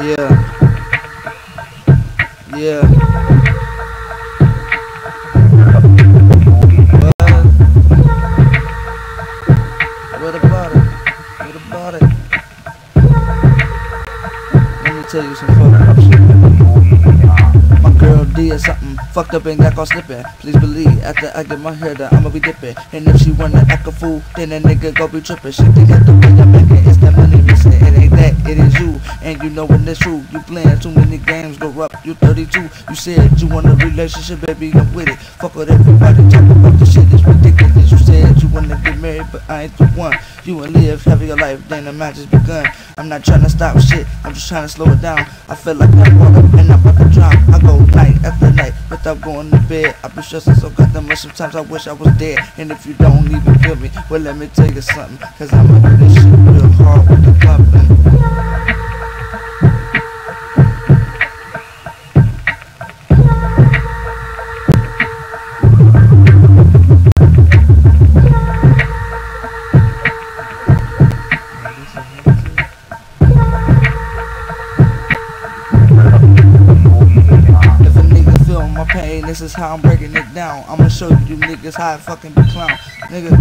Yeah. Yeah. Tell you some fucked up shit. My girl did something fucked up and got caught slipping. Please believe, after I get my hair done, I'ma be dipping. And if she wanna act a fool, then a nigga go be tripping. She think that the way I'm making it's that money missing. It ain't that, it is you. And you know when it's true. You playing too many games, grow up, you 32. You said you want a relationship, baby, I'm with it. Fuck with everybody, talk about the shit, it's ridiculous. You said you wanna get married, but I ain't the one. You wanna live, your life, then the match has begun. I'm not trying to stop shit, I'm just trying to slow it down. I feel like I'm water and I'm about to drown. I go night after night without going to bed. I be stressing so goddamn much, sometimes I wish I was dead. And if you don't even feel me, well, let me tell you something. Cause I'ma do this shit real hard my pain, this is how I'm breaking it down. I'ma show you, you niggas how I fucking be clown. Nigga.